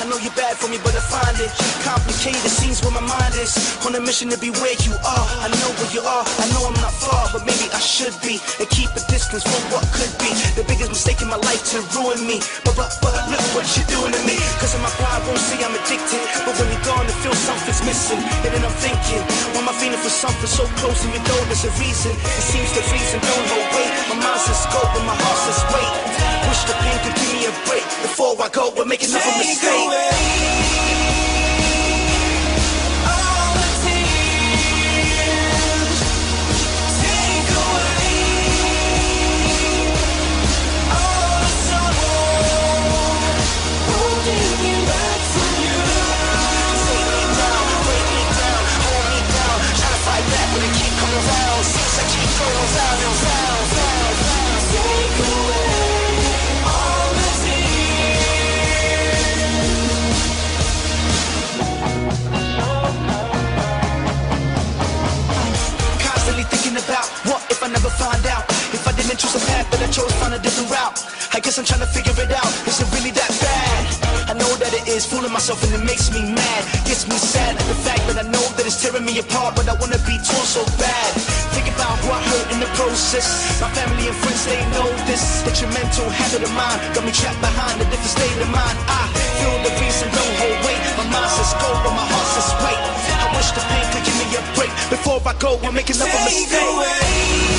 I know you're bad for me, but I find it complicated. Seems where my mind is on a mission to be where you are. To ruin me. But but but look what you're doing to me. Cause in my pride won't see I'm addicted, but when you're gone, I feel something's missing. And then I'm thinking, why am I feeling for something so close and you know there's a reason? It seems the reason don't hold weight. My mind's in scope and my heart's in weight. Wish the pain could give me a break before I go. We're making another mistake. I never find out if I didn't choose a path but I chose find a different route I guess I'm trying to figure it out. Is it really that bad? I know that it is, fooling myself and it makes me mad. Gets me sad, at the fact that I know that it's tearing me apart, but I wanna be torn so bad. Think about in the process. My family and friends, they know this. Detrimental habit of mine got me trapped behind a different state of mind. I feel the reason, don't hold weight. My mind says go, but my heart says wait. I wish the pain could give me a break before I go. I'm making up a mistake.